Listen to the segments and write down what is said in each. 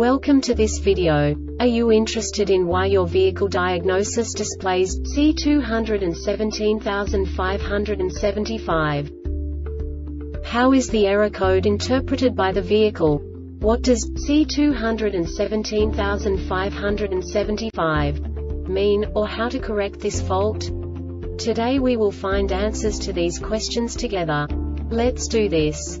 Welcome to this video. Are you interested in why your vehicle diagnosis displays C217575? How is the error code interpreted by the vehicle? What does C217575 mean, or how to correct this fault? Today we will find answers to these questions together. Let's do this.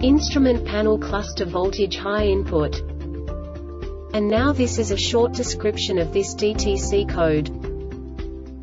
Instrument panel cluster voltage high input. And now this is a short description of this DTC code.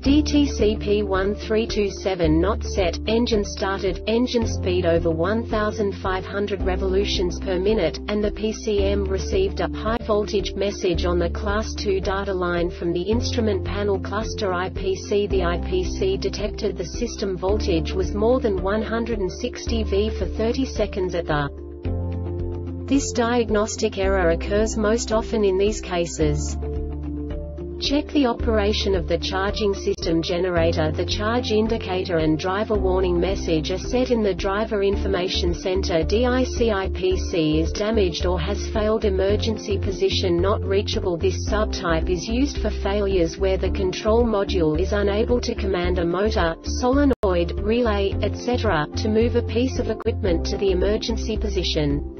DTC P1327 not set, engine started, engine speed over 1500 revolutions per minute, and the PCM received a high voltage message on the class 2 data line from the instrument panel cluster IPC. The IPC detected the system voltage was more than 160 V for 30 seconds at the. This diagnostic error occurs most often in these cases. Check the operation of the charging system generator The charge indicator and driver warning message are set in the Driver Information Center DICIPC is damaged or has failed emergency position not reachable This subtype is used for failures where the control module is unable to command a motor, solenoid, relay, etc., to move a piece of equipment to the emergency position.